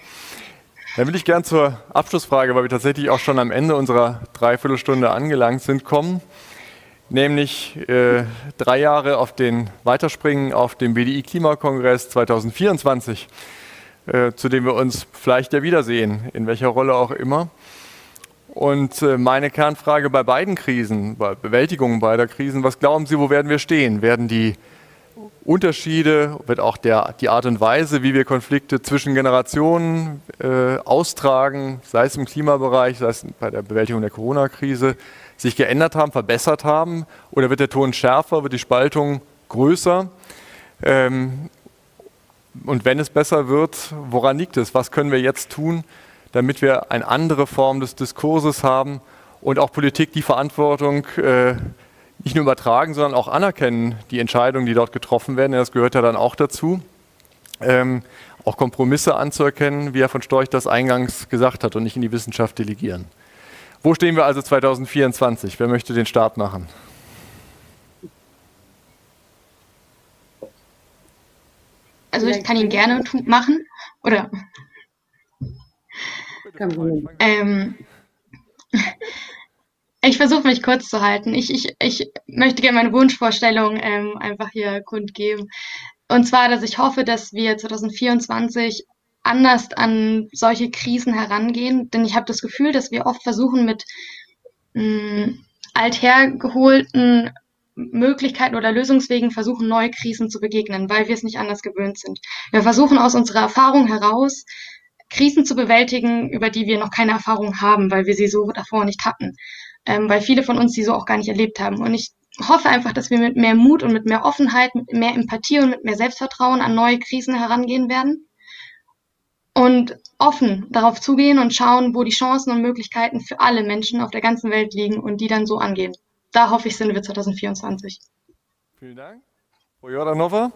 Dann will ich gern zur Abschlussfrage, weil wir tatsächlich auch schon am Ende unserer Dreiviertelstunde angelangt sind, kommen. Nämlich äh, drei Jahre auf den Weiterspringen auf dem BDI-Klimakongress 2024, äh, zu dem wir uns vielleicht ja wiedersehen, in welcher Rolle auch immer. Und äh, meine Kernfrage bei beiden Krisen, bei Bewältigung beider Krisen, was glauben Sie, wo werden wir stehen? Werden die Unterschiede, wird auch der, die Art und Weise, wie wir Konflikte zwischen Generationen äh, austragen, sei es im Klimabereich, sei es bei der Bewältigung der Corona-Krise, sich geändert haben, verbessert haben? Oder wird der Ton schärfer, wird die Spaltung größer? Ähm, und wenn es besser wird, woran liegt es? Was können wir jetzt tun, damit wir eine andere Form des Diskurses haben und auch Politik die Verantwortung äh, nicht nur übertragen, sondern auch anerkennen, die Entscheidungen, die dort getroffen werden. Das gehört ja dann auch dazu. Ähm, auch Kompromisse anzuerkennen, wie Herr von Storch das eingangs gesagt hat, und nicht in die Wissenschaft delegieren. Wo stehen wir also 2024? Wer möchte den Start machen? Also ich kann ihn gerne machen. Oder? Ähm, ich versuche mich kurz zu halten. Ich, ich, ich möchte gerne meine Wunschvorstellung ähm, einfach hier kundgeben. Und zwar, dass ich hoffe, dass wir 2024 anders an solche Krisen herangehen. Denn ich habe das Gefühl, dass wir oft versuchen, mit mh, mm, althergeholten Möglichkeiten oder Lösungswegen versuchen, neue Krisen zu begegnen, weil wir es nicht anders gewöhnt sind. Wir versuchen aus unserer Erfahrung heraus, Krisen zu bewältigen, über die wir noch keine Erfahrung haben, weil wir sie so davor nicht hatten, ähm, weil viele von uns sie so auch gar nicht erlebt haben. Und ich hoffe einfach, dass wir mit mehr Mut und mit mehr Offenheit, mit mehr Empathie und mit mehr Selbstvertrauen an neue Krisen herangehen werden und offen darauf zugehen und schauen, wo die Chancen und Möglichkeiten für alle Menschen auf der ganzen Welt liegen und die dann so angehen da hoffe ich, sind wir 2024. Vielen Dank. Frau Jordanova?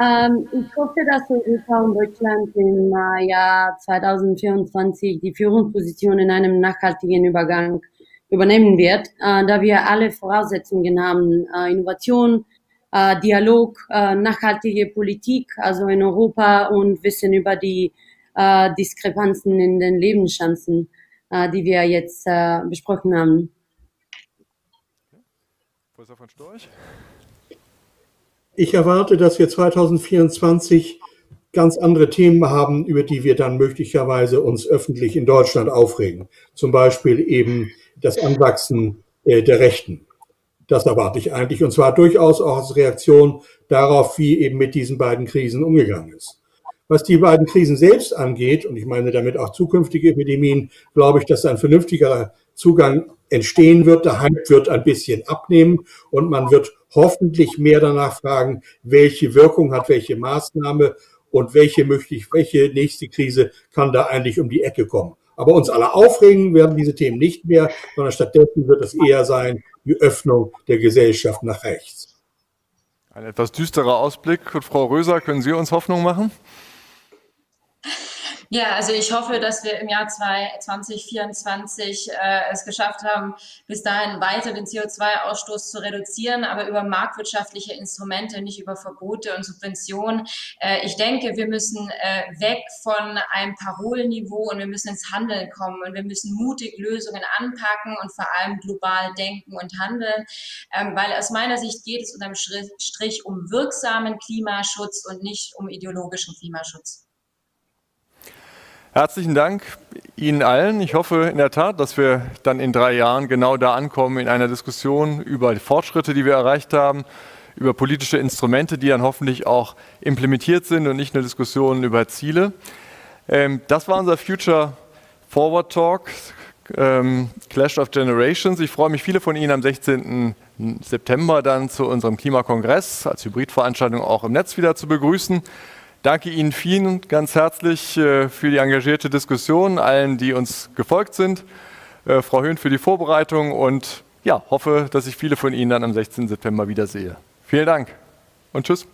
Ähm, ich hoffe, dass Europa und Deutschland im äh, Jahr 2024 die Führungsposition in einem nachhaltigen Übergang übernehmen wird, äh, da wir alle Voraussetzungen haben, äh, Innovation, äh, Dialog, äh, nachhaltige Politik, also in Europa und Wissen über die äh, Diskrepanzen in den Lebenschancen die wir jetzt besprochen haben. Professor von Storch? Ich erwarte, dass wir 2024 ganz andere Themen haben, über die wir dann möglicherweise uns öffentlich in Deutschland aufregen. Zum Beispiel eben das Anwachsen äh, der Rechten. Das erwarte ich eigentlich und zwar durchaus auch als Reaktion darauf, wie eben mit diesen beiden Krisen umgegangen ist. Was die beiden Krisen selbst angeht, und ich meine damit auch zukünftige Epidemien, glaube ich, dass ein vernünftiger Zugang entstehen wird. Der Hype wird ein bisschen abnehmen und man wird hoffentlich mehr danach fragen, welche Wirkung hat welche Maßnahme und welche möglich, welche nächste Krise kann da eigentlich um die Ecke kommen. Aber uns alle aufregen werden diese Themen nicht mehr, sondern stattdessen wird es eher sein, die Öffnung der Gesellschaft nach rechts. Ein etwas düsterer Ausblick. Frau Röser, können Sie uns Hoffnung machen? Ja, also ich hoffe, dass wir im Jahr 2024 äh, es geschafft haben, bis dahin weiter den CO2-Ausstoß zu reduzieren, aber über marktwirtschaftliche Instrumente, nicht über Verbote und Subventionen. Äh, ich denke, wir müssen äh, weg von einem Parolenniveau und wir müssen ins Handeln kommen und wir müssen mutig Lösungen anpacken und vor allem global denken und handeln, ähm, weil aus meiner Sicht geht es unterm Strich um wirksamen Klimaschutz und nicht um ideologischen Klimaschutz. Herzlichen Dank Ihnen allen. Ich hoffe in der Tat, dass wir dann in drei Jahren genau da ankommen in einer Diskussion über die Fortschritte, die wir erreicht haben, über politische Instrumente, die dann hoffentlich auch implementiert sind und nicht nur Diskussionen über Ziele. Ähm, das war unser Future Forward Talk, ähm, Clash of Generations. Ich freue mich, viele von Ihnen am 16. September dann zu unserem Klimakongress als Hybridveranstaltung auch im Netz wieder zu begrüßen. Danke Ihnen vielen ganz herzlich äh, für die engagierte Diskussion, allen, die uns gefolgt sind. Äh, Frau Höhn für die Vorbereitung und ja, hoffe, dass ich viele von Ihnen dann am 16. September wiedersehe. Vielen Dank und tschüss.